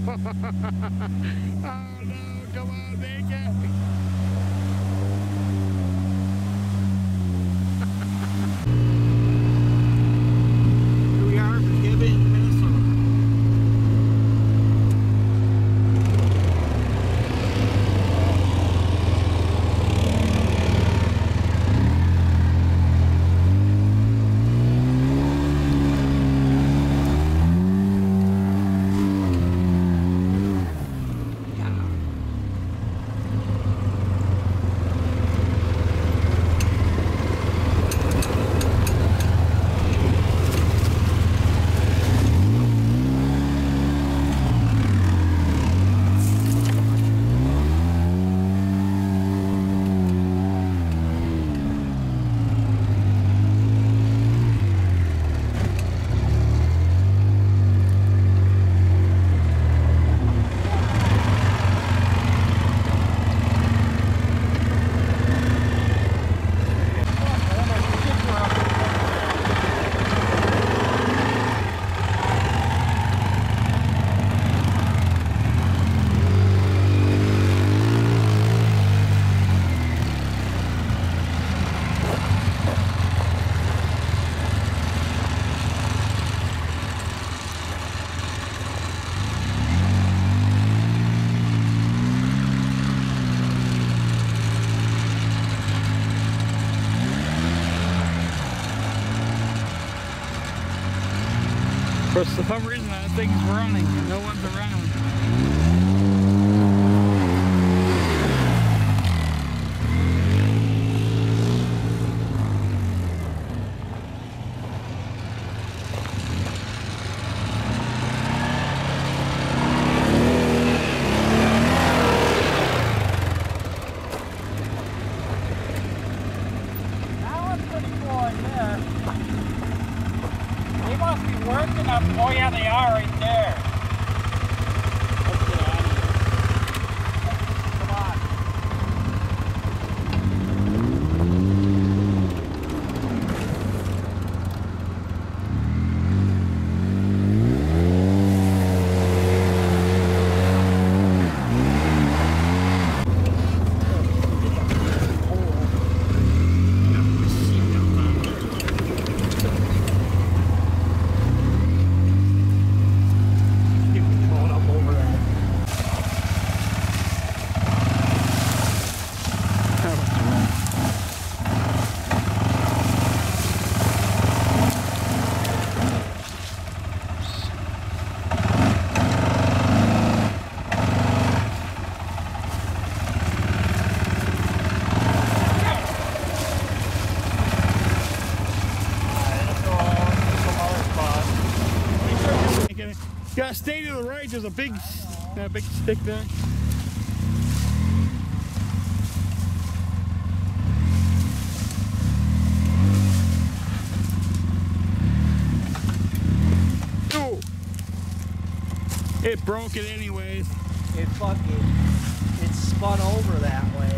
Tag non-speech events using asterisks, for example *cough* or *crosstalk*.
oh *laughs* no, For some reason that thing's running no one's around. That one's pretty cool in there. They up. Oh yeah, they are right there. A big, that big stick there. Ooh. It broke it anyways. It fucking, it spun over that way.